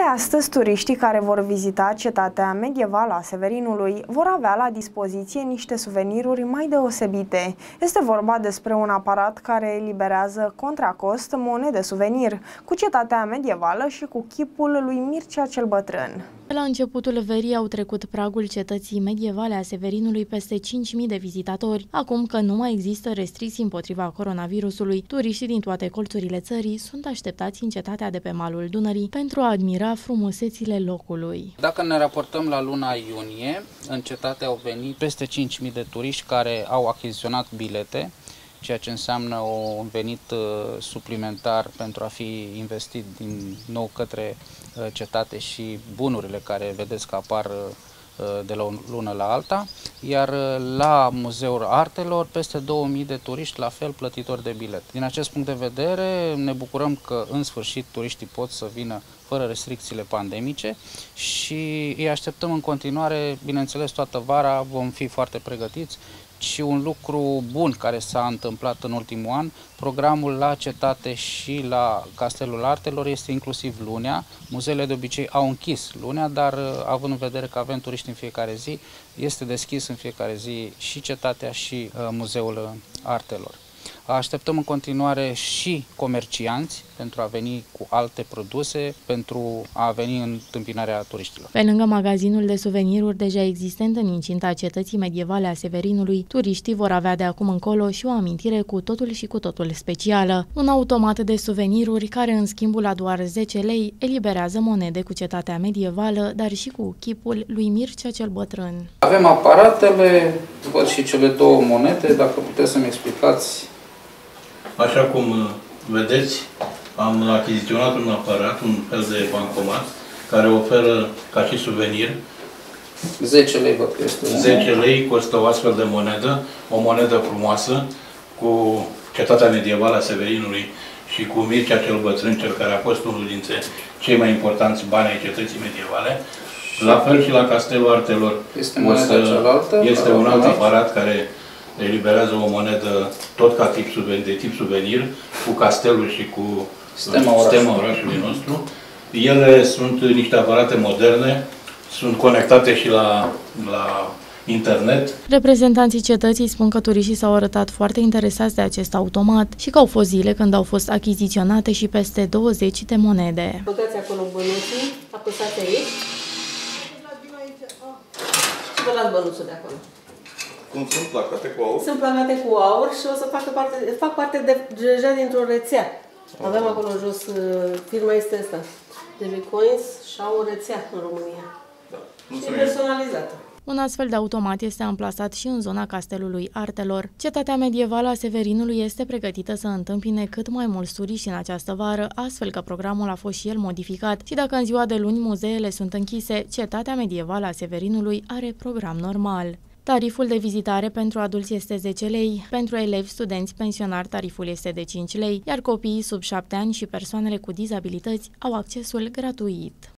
De astăzi, turiștii care vor vizita cetatea medievală a Severinului vor avea la dispoziție niște suveniruri mai deosebite. Este vorba despre un aparat care eliberează contra cost monede suvenir cu cetatea medievală și cu chipul lui Mircea cel Bătrân. La începutul verii au trecut pragul cetății medievale a Severinului peste 5.000 de vizitatori. Acum că nu mai există restricții împotriva coronavirusului, turiștii din toate colțurile țării sunt așteptați în cetatea de pe malul Dunării pentru a admira frumusețile locului. Dacă ne raportăm la luna iunie, în cetate au venit peste 5.000 de turiști care au achiziționat bilete ceea ce înseamnă un venit uh, suplimentar pentru a fi investit din nou către uh, cetate și bunurile care vedeți că apar uh, de la o lună la alta, iar la Muzeul Artelor peste 2000 de turiști, la fel plătitori de bilet. Din acest punct de vedere ne bucurăm că în sfârșit turiștii pot să vină fără restricțiile pandemice și îi așteptăm în continuare, bineînțeles toată vara vom fi foarte pregătiți și un lucru bun care s-a întâmplat în ultimul an, programul la cetate și la Castelul Artelor este inclusiv lunea. Muzeele de obicei au închis lunea, dar uh, având în vedere că avem turiști în fiecare zi, este deschis în fiecare zi și cetatea și uh, Muzeul Artelor. Așteptăm în continuare și comercianți pentru a veni cu alte produse, pentru a veni în întâmpinarea turiștilor. Pe lângă magazinul de suveniruri deja existent în incinta cetății medievale a Severinului, turiștii vor avea de acum încolo și o amintire cu totul și cu totul specială. Un automat de suveniruri care, în schimbul la doar 10 lei, eliberează monede cu cetatea medievală, dar și cu chipul lui Mircea cel Bătrân. Avem aparatele, văd și cele două monede, dacă puteți să-mi explicați Așa cum uh, vedeți, am achiziționat un aparat, un fel de bancomat, care oferă ca și suvenir 10 lei văd că este 10 lei costă o astfel de monedă, o monedă frumoasă, cu cetatea medievală a Severinului și cu Mircea cel Bătrân, cel care a fost unul dintre cei mai importanți bani ai cetății medievale. La fel și la Castelul Artelor. Este, moneda cealaltă, este un alt aparat care eliberează o monedă tot ca tip suvenir, de tip suvenir, cu castelul și cu stema, stema orașului nostru. Ele sunt niște aparate moderne, sunt conectate și la, la internet. Reprezentanții cetății spun că turiștii s-au arătat foarte interesați de acest automat și că au fost zile când au fost achiziționate și peste 20 de monede. Băgați acolo bănuții, apăsați aici și vă las bănuțul de acolo. Cum sunt placate cu aur? Sunt placate cu aur și o să facă parte, fac parte de, deja dintr-o rețea. Oh. Avem acolo jos, uh, firma este asta, de Coins și au o rețea în România. Da. Nu și e personalizată. Un astfel de automat este amplasat și în zona castelului Artelor. Cetatea medievală a Severinului este pregătită să întâmpine cât mai mulți turiști în această vară, astfel că programul a fost și el modificat și dacă în ziua de luni muzeele sunt închise, cetatea medievală a Severinului are program normal. Tariful de vizitare pentru adulți este 10 lei, pentru elevi, studenți, pensionari tariful este de 5 lei, iar copiii sub 7 ani și persoanele cu dizabilități au accesul gratuit.